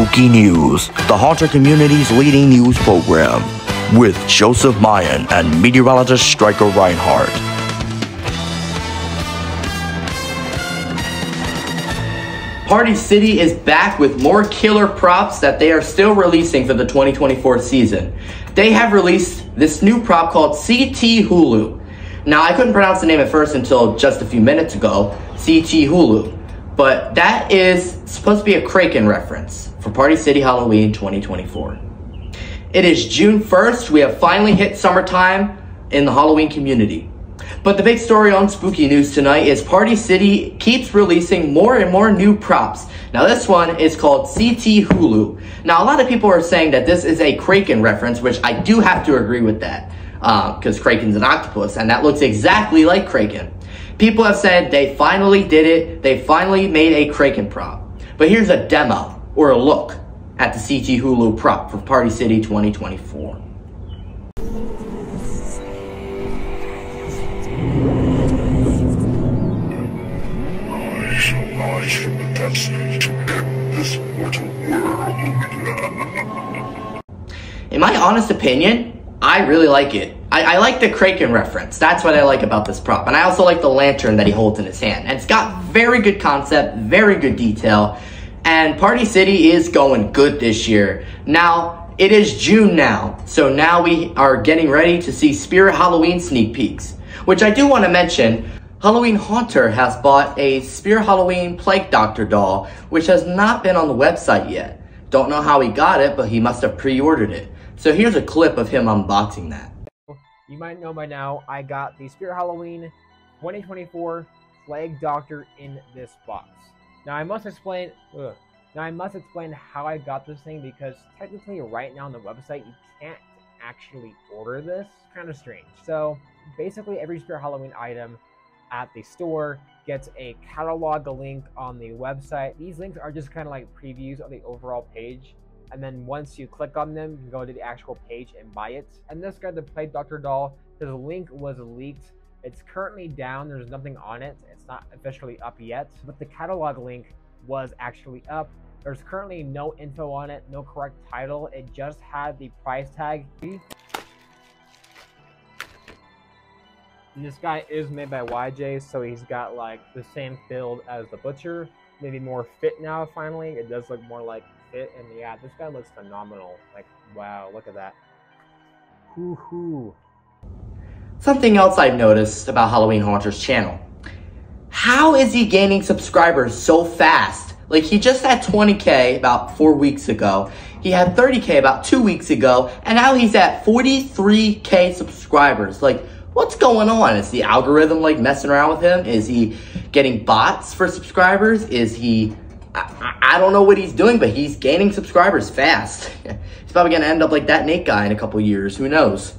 Spooky News, the Haunter community's leading news program, with Joseph Mayan and meteorologist Stryker Reinhardt. Party City is back with more killer props that they are still releasing for the 2024 season. They have released this new prop called Cthulhu. Now, I couldn't pronounce the name at first until just a few minutes ago, Cthulhu. But that is supposed to be a Kraken reference for Party City Halloween 2024. It is June 1st. We have finally hit summertime in the Halloween community. But the big story on Spooky News tonight is Party City keeps releasing more and more new props. Now this one is called Cthulhu. Now a lot of people are saying that this is a Kraken reference, which I do have to agree with that. Because uh, Kraken's an octopus, and that looks exactly like Kraken. People have said they finally did it. They finally made a Kraken prop. But here's a demo, or a look, at the Cthulhu prop for Party City 2024. In my honest opinion, I really like it. I, I, like the Kraken reference. That's what I like about this prop. And I also like the lantern that he holds in his hand. And it's got very good concept, very good detail. And Party City is going good this year. Now, it is June now. So now we are getting ready to see Spirit Halloween sneak peeks. Which I do want to mention, Halloween Haunter has bought a Spirit Halloween Plague Doctor doll, which has not been on the website yet. Don't know how he got it, but he must have pre-ordered it. So here's a clip of him unboxing that. You might know by now, I got the Spirit Halloween 2024 Plague Doctor in this box. Now I must explain, ugh, now I must explain how I got this thing because technically right now on the website you can't actually order this. Kind of strange. So basically every Spirit Halloween item at the store gets a catalog link on the website. These links are just kind of like previews of the overall page. And then once you click on them, you can go to the actual page and buy it. And this guy, the Plague Doctor doll, his link was leaked. It's currently down. There's nothing on it. It's not officially up yet. But the catalog link was actually up. There's currently no info on it, no correct title. It just had the price tag. And this guy is made by YJ, so he's got like the same build as the Butcher. Maybe more fit now, finally. It does look more like fit, and yeah, this guy looks phenomenal. Like, wow, look at that. Hoo hoo. Something else I've noticed about Halloween Haunter's channel. How is he gaining subscribers so fast? Like, he just had 20k about four weeks ago. He had 30k about two weeks ago, and now he's at 43k subscribers. Like, what's going on? Is the algorithm like messing around with him? Is he getting bots for subscribers? Is he, I, don't know what he's doing, but he's gaining subscribers fast. he's probably gonna end up like that Nate guy in a couple years, who knows?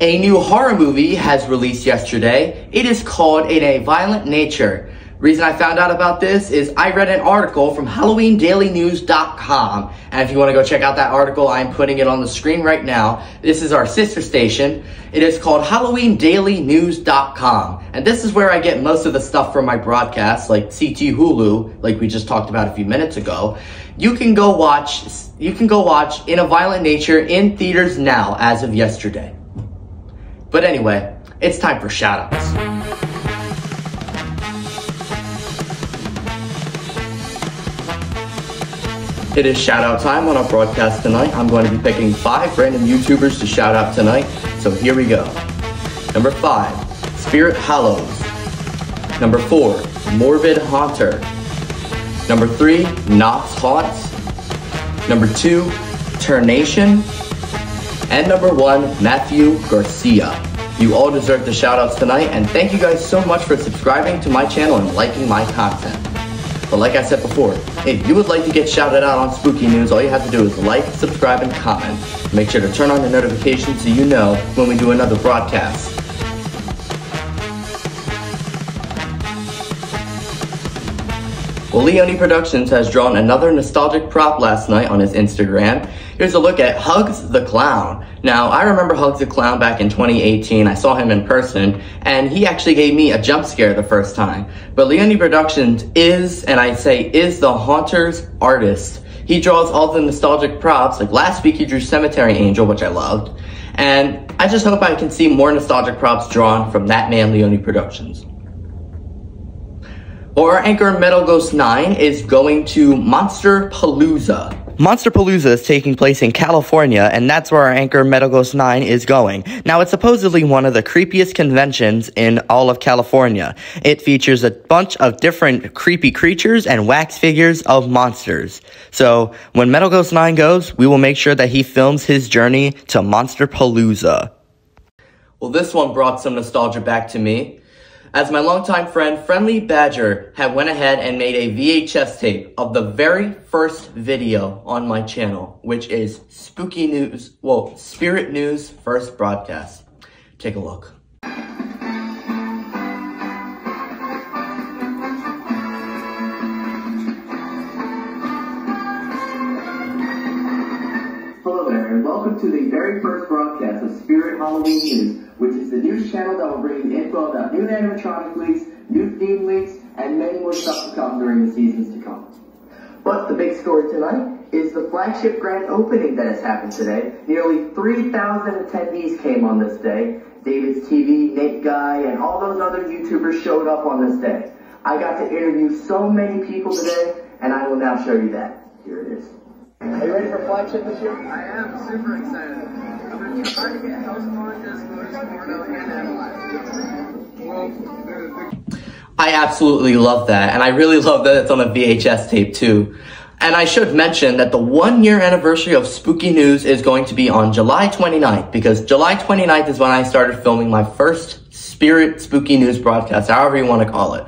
A new horror movie has released yesterday. It is called In a Violent Nature. Reason I found out about this is I read an article from HalloweenDailyNews.com. And if you want to go check out that article, I'm putting it on the screen right now. This is our sister station. It is called HalloweenDailyNews.com. And this is where I get most of the stuff from my broadcasts, like Cthulhu, like we just talked about a few minutes ago. You can go watch, you can go watch In a Violent Nature in theaters now as of yesterday. But anyway, it's time for shoutouts. It is shout out time on our broadcast tonight. I'm going to be picking five random YouTubers to shout out tonight. So here we go. Number five, Spirit Hallows. Number four, Morbid Haunter. Number three, Knott's Haunts. Number two, Turnation. And number one, Matthew Garcia. You all deserve the shout outs tonight, and thank you guys so much for subscribing to my channel and liking my content. But like I said before, if you would like to get shouted out on Spooky News, all you have to do is like, subscribe, and comment. Make sure to turn on the notifications so you know when we do another broadcast. Well, Leone Productions has drawn another nostalgic prop last night on his Instagram. Here's a look at Hugs the Clown. Now, I remember Hugs the Clown back in 2018. I saw him in person, and he actually gave me a jump scare the first time. But Leone Productions is, and I say is, the Haunter's artist. He draws all the nostalgic props. Like last week, he drew Cemetery Angel, which I loved. And I just hope I can see more nostalgic props drawn from that man, Leone Productions. Or our anchor Metal Ghost 9 is going to Monsterpalooza. Monsterpalooza is taking place in California, and that's where our anchor Metal Ghost 9 is going. Now, it's supposedly one of the creepiest conventions in all of California. It features a bunch of different creepy creatures and wax figures of monsters. So, when Metal Ghost 9 goes, we will make sure that he films his journey to Monsterpalooza. Well, this one brought some nostalgia back to me as my longtime friend Friendly Badger had went ahead and made a VHS tape of the very first video on my channel, which is Spooky News, well, Spirit News first broadcast. Take a look. Hello there, and welcome to the very first broadcast of Spirit Halloween News, which is the news channel that will bring you info about new animatronic leaks, new theme leaks, and many more stuff to come during the seasons to come. But the big story tonight is the flagship grand opening that has happened today. Nearly 3,000 attendees came on this day. David's TV, Nate Guy, and all those other YouTubers showed up on this day. I got to interview so many people today, and I will now show you that. Here it is. Are you ready for flagship this year? I am super excited. I absolutely love that, and I really love that it's on a VHS tape too. And I should mention that the one year anniversary of Spooky News is going to be on July 29th, because July 29th is when I started filming my first Spirit Spooky News broadcast, however you want to call it.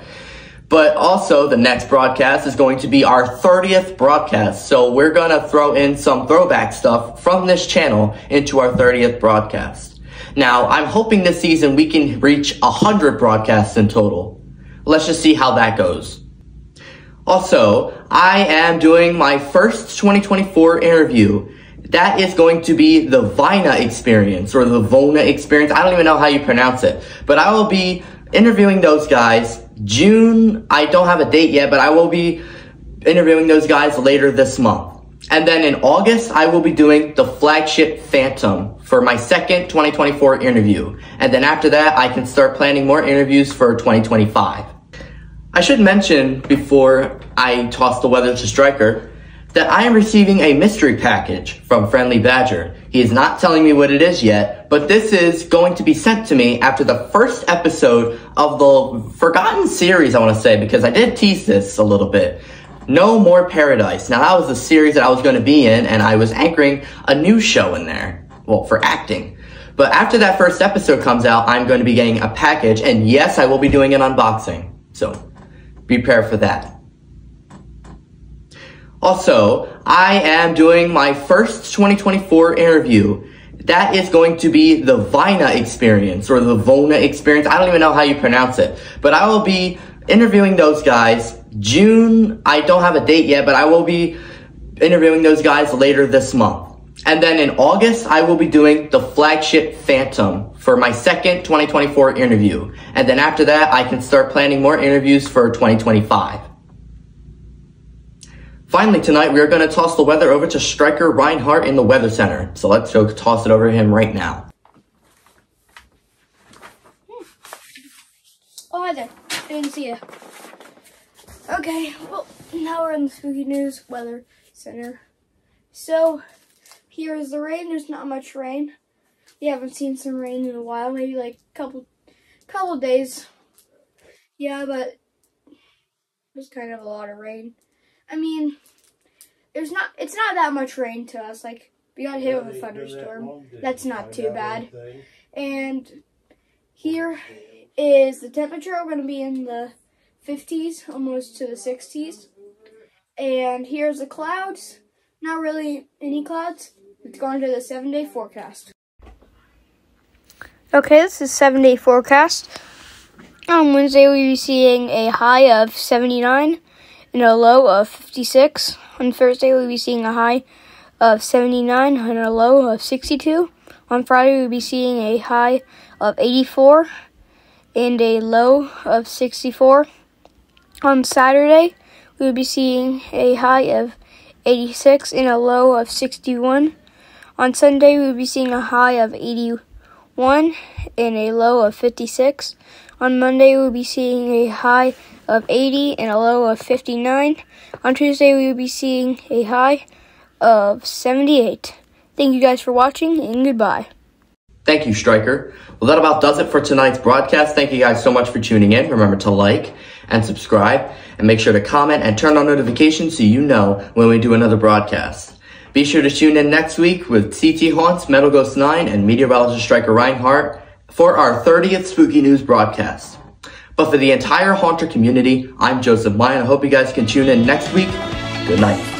But also, the next broadcast is going to be our 30th broadcast. So we're going to throw in some throwback stuff from this channel into our 30th broadcast. Now, I'm hoping this season we can reach 100 broadcasts in total. Let's just see how that goes. Also, I am doing my first 2024 interview. That is going to be the Vina experience or the Vona experience. I don't even know how you pronounce it, but I will be interviewing those guys June. I don't have a date yet, but I will be interviewing those guys later this month. And then in August, I will be doing the flagship Phantom for my second 2024 interview. And then after that, I can start planning more interviews for 2025. I should mention before I toss the weather to Striker that I am receiving a mystery package from Friendly Badger. He is not telling me what it is yet, but this is going to be sent to me after the first episode of the Forgotten series, I want to say, because I did tease this a little bit. No More Paradise. Now, that was the series that I was going to be in, and I was anchoring a new show in there. Well, for acting. But after that first episode comes out, I'm going to be getting a package, and yes, I will be doing an unboxing. So, prepare for that. Also, I am doing my first 2024 interview. That is going to be the Vina experience or the Vona experience. I don't even know how you pronounce it, but I will be interviewing those guys June. I don't have a date yet, but I will be interviewing those guys later this month. And then in August, I will be doing the flagship Phantom for my second 2024 interview. And then after that, I can start planning more interviews for 2025. Finally, tonight we are going to toss the weather over to Striker Reinhardt in the Weather Center. So let's go toss it over to him right now. Hmm. Oh, hi there. I didn't see you. Okay, well, now we're in the Spooky News Weather Center. So, here is the rain. There's not much rain. We haven't seen some rain in a while, maybe like a couple, couple days. Yeah, but there's kind of a lot of rain. I mean, there's not, it's not that much rain to us. Like, we got hit with a thunderstorm. That's not too bad. And here is the temperature. We're going to be in the 50s, almost to the 60s. And here's the clouds. Not really any clouds. It's going to the seven day forecast. Okay, this is seven day forecast. On Wednesday, we'll be seeing a high of 79 and a low of 56. On Thursday, we'll be seeing a high of 79 and a low of 62. On Friday, we'll be seeing a high of 84 and a low of 64. On Saturday, we'll be seeing a high of 86 and a low of 61. On Sunday, we'll be seeing a high of 81 and a low of 56. On Monday, we'll be seeing a high of 80 and a low of 59. On Tuesday, we will be seeing a high of 78. Thank you guys for watching and goodbye. Thank you, Striker. Well, that about does it for tonight's broadcast. Thank you guys so much for tuning in. Remember to like and subscribe and make sure to comment and turn on notifications so you know when we do another broadcast. Be sure to tune in next week with CT Haunts, Metal Ghost 9, and meteorologist Striker Reinhardt for our 30th Spooky News broadcast. But for the entire Haunter community, I'm Joseph Meyer. I hope you guys can tune in next week. Good night.